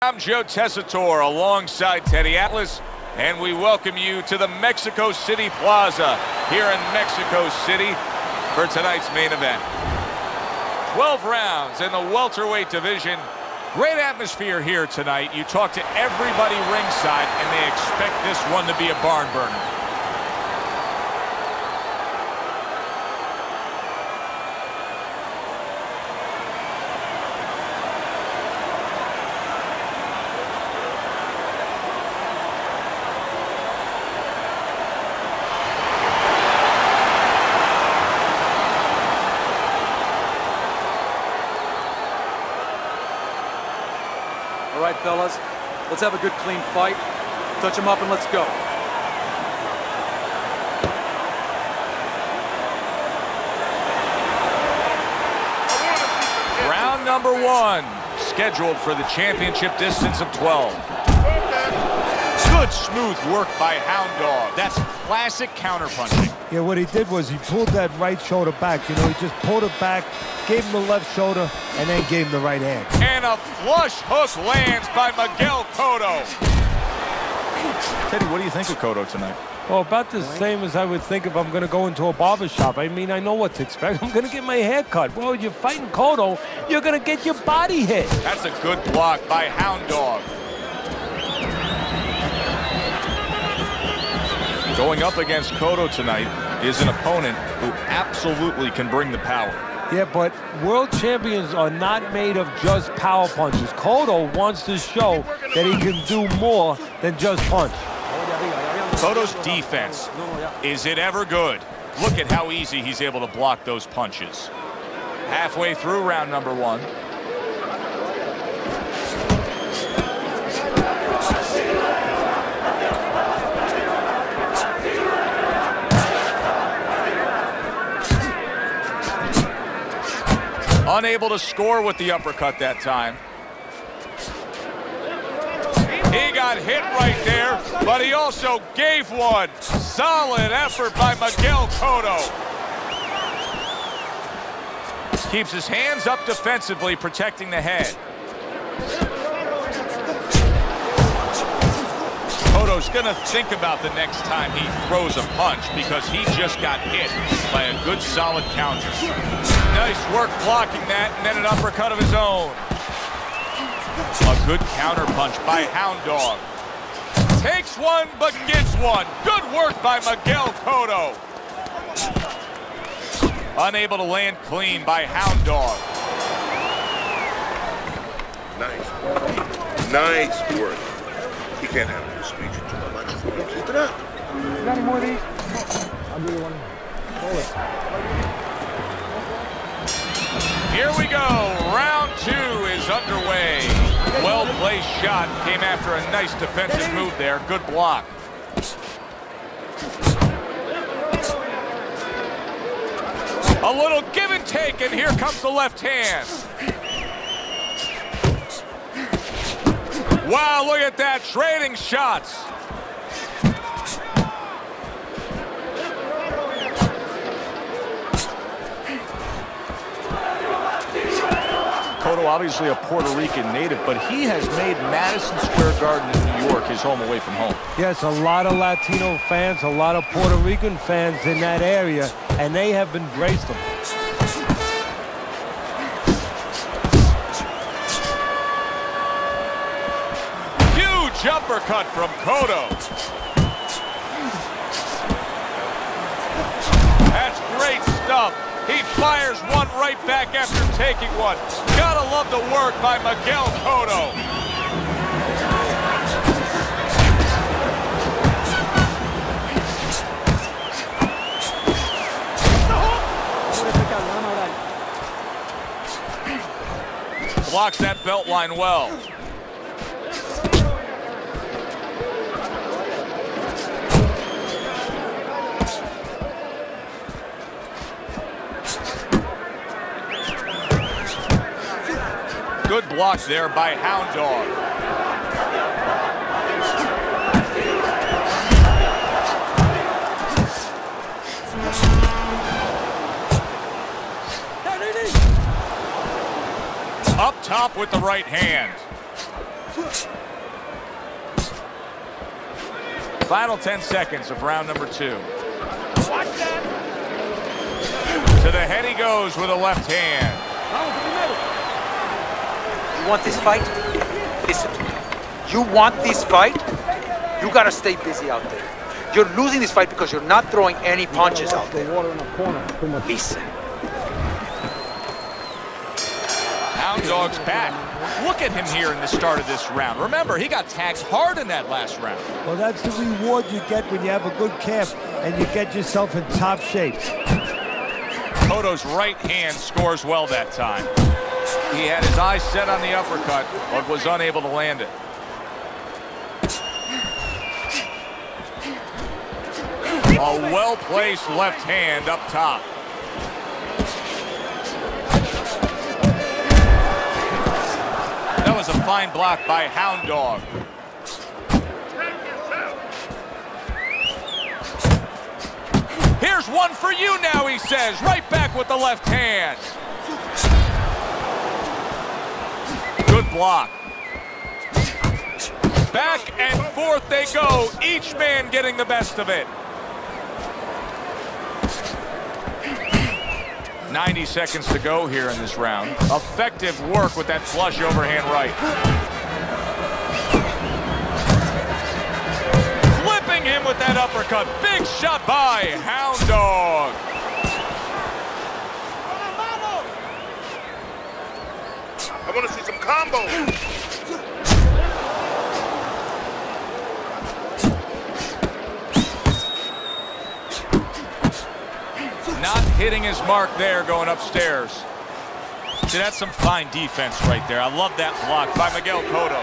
I'm Joe Tessitore alongside Teddy Atlas, and we welcome you to the Mexico City Plaza here in Mexico City for tonight's main event. 12 rounds in the welterweight division. Great atmosphere here tonight. You talk to everybody ringside, and they expect this one to be a barn burner. All right, fellas, let's have a good, clean fight. Touch them up and let's go. Round number one, scheduled for the championship distance of 12. Good smooth work by Hound Dog. That's classic counterpunching. Yeah, what he did was he pulled that right shoulder back. You know, he just pulled it back, gave him the left shoulder, and then gave him the right hand. And a flush hook lands by Miguel Cotto. Teddy, what do you think of Cotto tonight? Well, about the same as I would think if I'm going to go into a barber shop. I mean, I know what to expect. I'm going to get my hair cut. Well, you're fighting Cotto, you're going to get your body hit. That's a good block by Hound Dog. Going up against Cotto tonight is an opponent who absolutely can bring the power. Yeah, but world champions are not made of just power punches. Cotto wants to show that he can do more than just punch. Cotto's defense, is it ever good? Look at how easy he's able to block those punches. Halfway through round number one. Unable to score with the uppercut that time. He got hit right there, but he also gave one. Solid effort by Miguel Cotto. Keeps his hands up defensively, protecting the head. Cotto's gonna think about the next time he throws a punch because he just got hit by a good solid counter. Nice work blocking that and then an uppercut of his own. A good counter punch by Hound Dog. Takes one, but gets one. Good work by Miguel Cotto. Unable to land clean by Hound Dog. Nice. Nice work. He can't handle the speech too much. Keep it up. You got any more of these? I'll do you one. Hold it. Here we go. Round two is underway. Well-placed shot. Came after a nice defensive move there. Good block. A little give and take, and here comes the left hand. Wow, look at that. Trading shots. Cotto, obviously a Puerto Rican native, but he has made Madison Square Garden in New York his home away from home. Yes, a lot of Latino fans, a lot of Puerto Rican fans in that area, and they have embraced him. Huge uppercut from Cotto. That's great stuff. He fires one right back after taking one. Gotta love the work by Miguel Cotto. Blocks that belt line well. Good block there by Hound Dog. Up top with the right hand. Final 10 seconds of round number two. To the head he goes with a left hand. You want this fight? Listen to me. You want this fight? You gotta stay busy out there. You're losing this fight because you're not throwing any punches out there. the corner. Too much. Listen. Hound Dog's back. Look at him here in the start of this round. Remember, he got tagged hard in that last round. Well, that's the reward you get when you have a good calf and you get yourself in top shape. Cotto's right hand scores well that time. He had his eyes set on the uppercut, but was unable to land it. A well-placed left hand up top. That was a fine block by Hound Dog. Here's one for you now, he says. Right back with the left hand. Good block. Back and forth they go, each man getting the best of it. 90 seconds to go here in this round. Effective work with that flush overhand right. Flipping him with that uppercut. Big shot by Hound Dog. I want to see some combos. Not hitting his mark there going upstairs. See, that's some fine defense right there. I love that block by Miguel Cotto.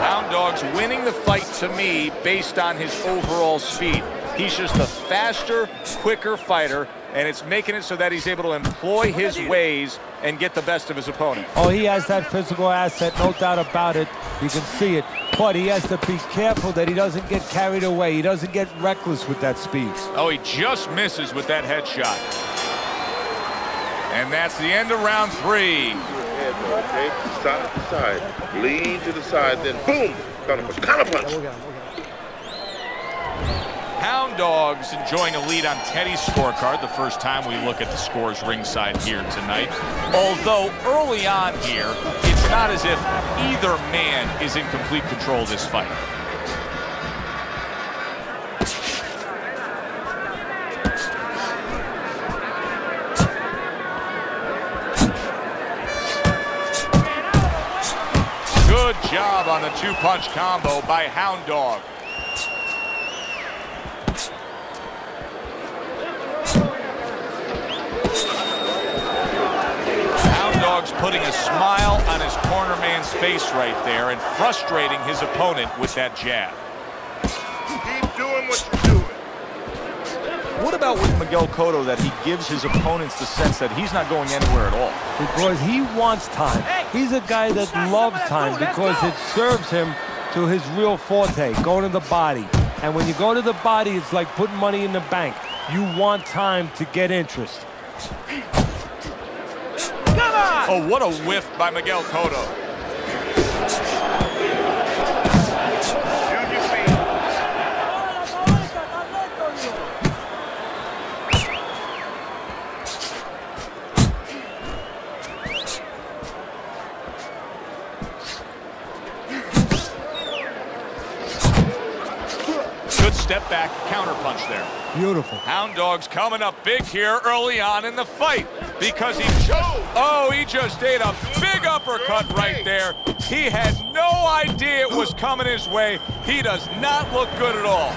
Hound Dog's winning the fight to me based on his overall speed. He's just a faster, quicker fighter, and it's making it so that he's able to employ his ways and get the best of his opponent. Oh, he has that physical asset, no doubt about it. You can see it. But he has to be careful that he doesn't get carried away. He doesn't get reckless with that speed. Oh, he just misses with that headshot. And that's the end of round three. Head, okay? Side to side. Lean to the side, then boom! Counter punch. Counter punch. Hound Dogs enjoying a lead on Teddy's scorecard the first time we look at the scores ringside here tonight. Although early on here, it's not as if either man is in complete control of this fight. Good job on the two-punch combo by Hound Dog. Putting a smile on his corner man's face right there and frustrating his opponent with that jab. Keep doing what you're doing. What about with Miguel Cotto that he gives his opponents the sense that he's not going anywhere at all? because he wants time. He's a guy that loves time because it serves him to his real forte, going to the body. And when you go to the body, it's like putting money in the bank. You want time to get interest. Oh, what a whiff by Miguel Cotto. Use your feet. Good step back counter punch there. Beautiful. Hound Dog's coming up big here early on in the fight because he just, oh, he just ate a big uppercut right there. He had no idea it was coming his way. He does not look good at all.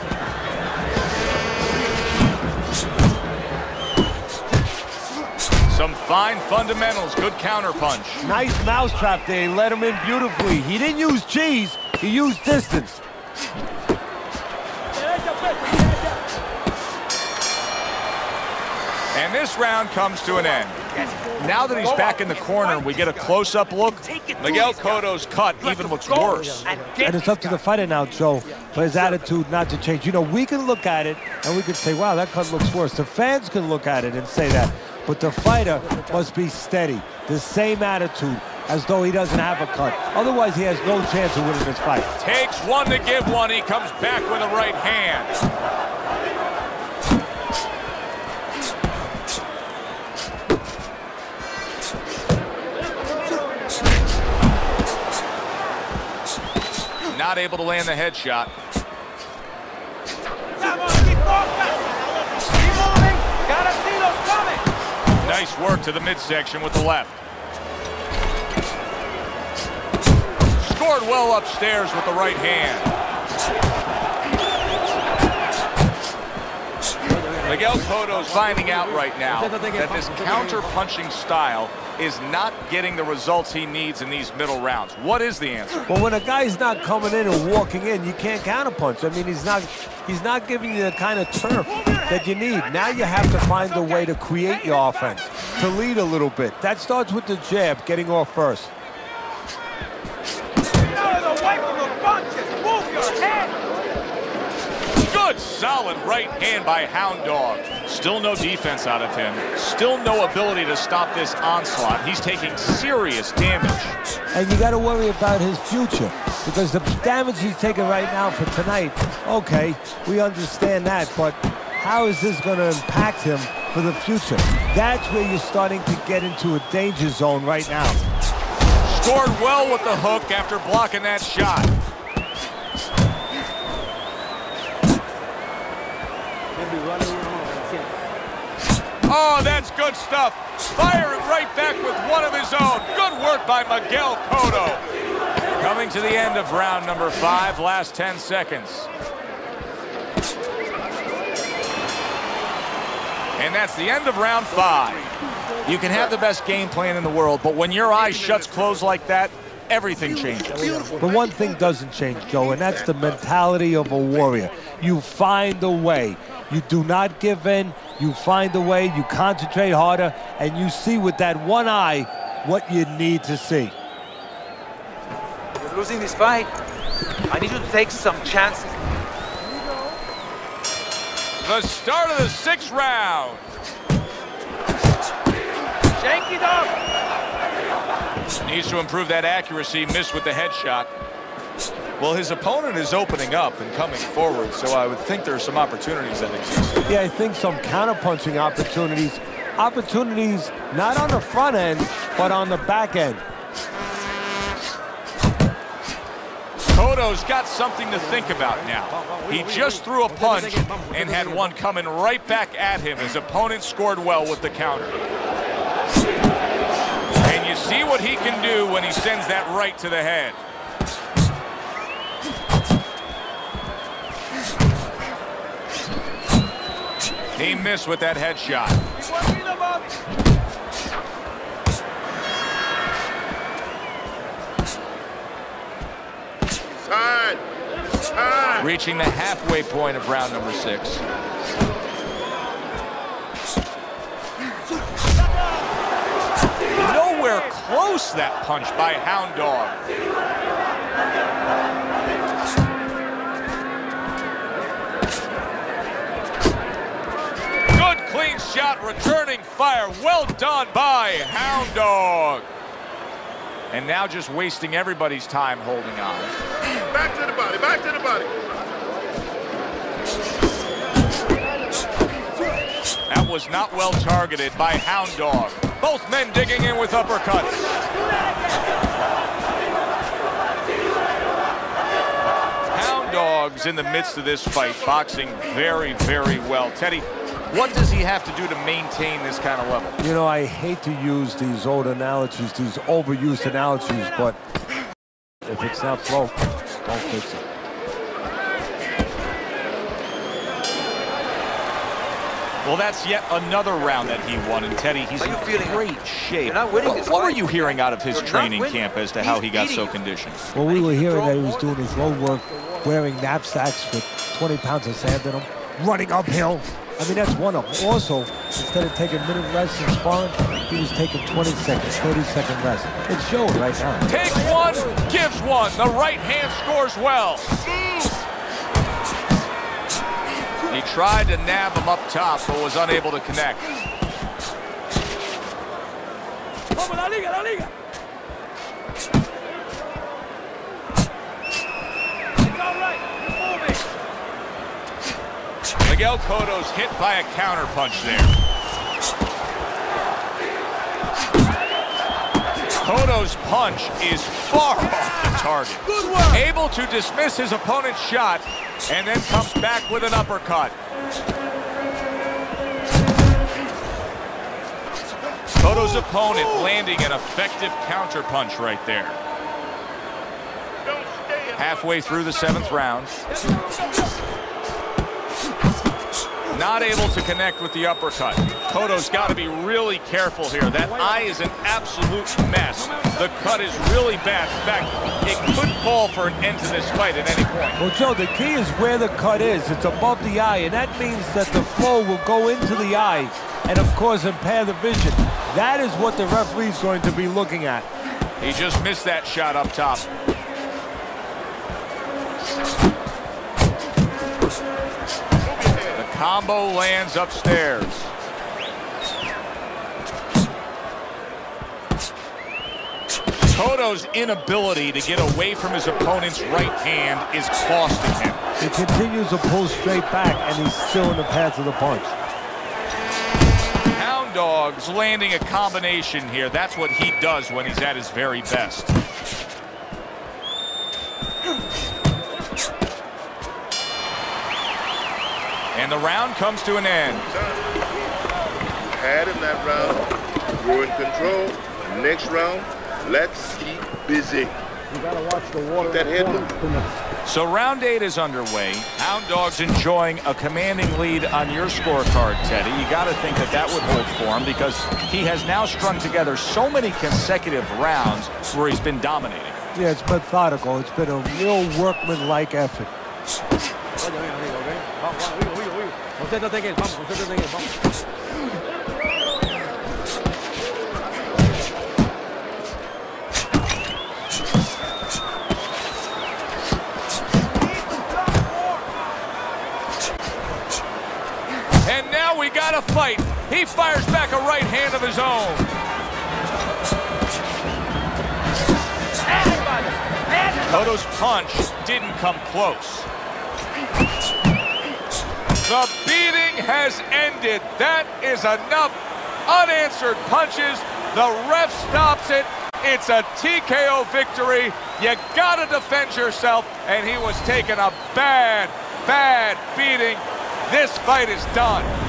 Some fine fundamentals, good counter punch. Nice mousetrap there. He let him in beautifully. He didn't use cheese. He used distance. This round comes to an end. Now that he's back in the corner, we get a close-up look. Miguel Cotto's cut even looks worse. And it's up to the fighter now, Joe, for his attitude not to change. You know, we can look at it and we can say, wow, that cut looks worse. The fans can look at it and say that. but the fighter must be steady, the same attitude, as though he doesn't have a cut. Otherwise, he has no chance of winning this fight. Takes one to give one. He comes back with a right hand. Not able to land the headshot. Nice work to the midsection with the left. Scored well upstairs with the right hand. Miguel Cotto's finding out right now that this counter-punching style is not getting the results he needs in these middle rounds. What is the answer? Well, when a guy's not coming in and walking in, you can't counterpunch. I mean, he's not he's not giving you the kind of turf that you need. Now you have to find a way to create your offense, to lead a little bit. That starts with the jab, getting off first. Solid right hand by Hound Dog. Still no defense out of him. Still no ability to stop this onslaught. He's taking serious damage. And you got to worry about his future because the damage he's taking right now for tonight, okay, we understand that, but how is this going to impact him for the future? That's where you're starting to get into a danger zone right now. Scored well with the hook after blocking that shot. Oh, that's good stuff. Firing right back with one of his own. Good work by Miguel Cotto. Coming to the end of round number five, last 10 seconds. And that's the end of round five. You can have the best game plan in the world, but when your eye shuts closed like that, everything changes. But one thing doesn't change, Joe, and that's the mentality of a warrior. You find a way. You do not give in. You find a way. You concentrate harder, and you see with that one eye what you need to see. You're losing this fight. I need you to take some chances. The start of the sixth round. Shanky dog. Needs to improve that accuracy. Missed with the headshot. Well, his opponent is opening up and coming forward, so I would think there are some opportunities that exist. Yeah, I think some counterpunching opportunities. Opportunities not on the front end, but on the back end. Cotto's got something to think about now. He just threw a punch and had one coming right back at him. His opponent scored well with the counter. And you see what he can do when he sends that right to the head. He missed with that headshot. Side. Side. Reaching the halfway point of round number six. Nowhere close that punch by Hound Dog. Shot, returning fire. Well done by Hound Dog. And now just wasting everybody's time holding on. Back to the body. Back to the body. That was not well targeted by Hound Dog. Both men digging in with uppercuts. Hound Dog's in the midst of this fight, boxing very, very well. Teddy, what does he have to do to maintain this kind of level? You know, I hate to use these old analogies, these overused analogies, but if it's not broke, don't fix it. Well, that's yet another round that he won. And Teddy, he's How in you feeling? great shape. Not winning what what were you hearing out of his You're training camp as to He's how he got so conditioned? Well, we were hearing that he was doing his road work, wearing knapsacks with 20 pounds of sand in them, running uphill. I mean, that's one of them. Also, instead of taking minute rest and sparring, he was taking 20 seconds, 30 second rest. It's showing right now. Takes one, gives one. The right hand scores well. He tried to nab him up top, but was unable to connect. Miguel Cotto's hit by a counter punch there. Cotto's punch is far off the target. Good work. Able to dismiss his opponent's shot and then comes back with an uppercut. Cotto's opponent landing an effective counter punch right there. Halfway through the seventh round. Not able to connect with the uppercut. Cotto's got to be really careful here. That eye is an absolute mess. The cut is really bad. In fact, it could call for an end to this fight at any point. Well, Joe, the key is where the cut is. It's above the eye, and that means that the flow will go into the eye and, of course, impair the vision. That is what the referee is going to be looking at. He just missed that shot up top. Combo lands upstairs. Cotto's inability to get away from his opponent's right hand is costing him. He continues to pull straight back, and he's still in the path of the punch. Hound Dog's landing a combination here. That's what he does when he's at his very best. And the round comes to an end. Had him that round. We're in control. Next round, let's keep busy. You gotta watch the water. Keep that head moving. So round eight is underway. Hound Dog's enjoying a commanding lead on your scorecard, Teddy. You got to think that that would hold for him because he has now strung together so many consecutive rounds where he's been dominating. Yeah, it's methodical. It's been a real workman-like effort. Concéntrate en él, vamos, concéntrate en él, vamos. And now we got a fight. He fires back a right hand of his own. Cotto's punch didn't come close. The beating has ended. That is enough unanswered punches. The ref stops it. It's a TKO victory. You gotta defend yourself, and he was taking a bad, bad beating. This fight is done.